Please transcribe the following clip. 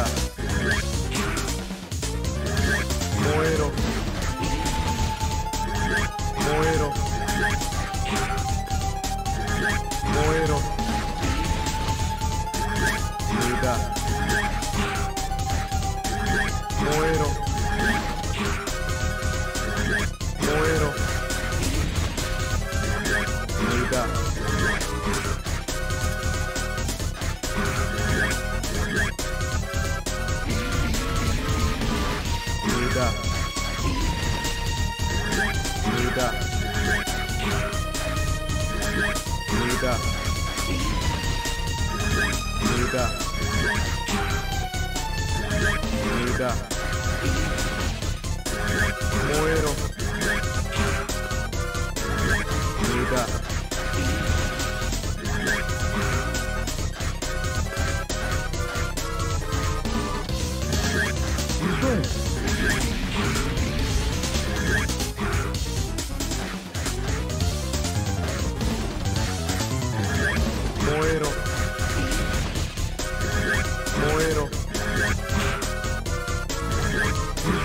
vida. Muero. Muero. Muero. Vida. だ無駄無駄無駄燃えろ